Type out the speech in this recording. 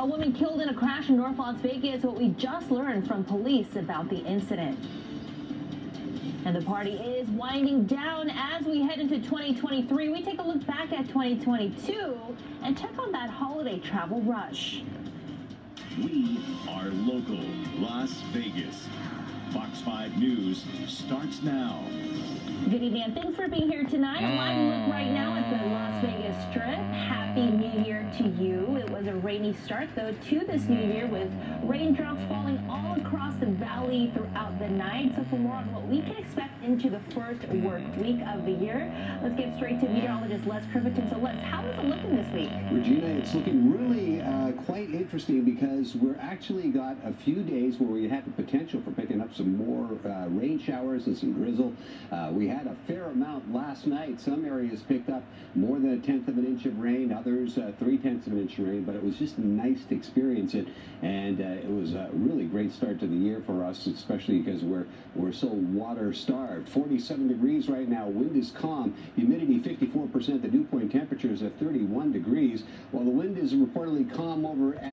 A woman killed in a crash in North Las Vegas. What we just learned from police about the incident. And the party is winding down as we head into 2023. We take a look back at 2022 and check on that holiday travel rush. We are local, Las Vegas. Fox 5 News starts now. Good evening, and thanks for being here tonight. A live look right now at the Las Vegas Strip. Happy New Year to you. A rainy start, though, to this new year with raindrops falling all across the valley throughout the night. So, for more on what we can expect into the first work week of the year, let's get straight to meteorologist Les Krifaton. So, Les, how is it looking this week? Regina, it's looking really uh, quite interesting because we're actually got a few days where we had the potential for picking up some more uh, rain showers and some drizzle. Uh, we had a fair amount last night. Some areas picked up more than a tenth of an inch of rain, others uh, three tenths of an inch of rain, but it was just nice to experience it. And uh, it was a really great start to the year for us, especially because we're, we're so water starved. 47 degrees right now, wind is calm, humidity 54%, the dew point temperature is at 31 degrees, while the wind is reportedly calm over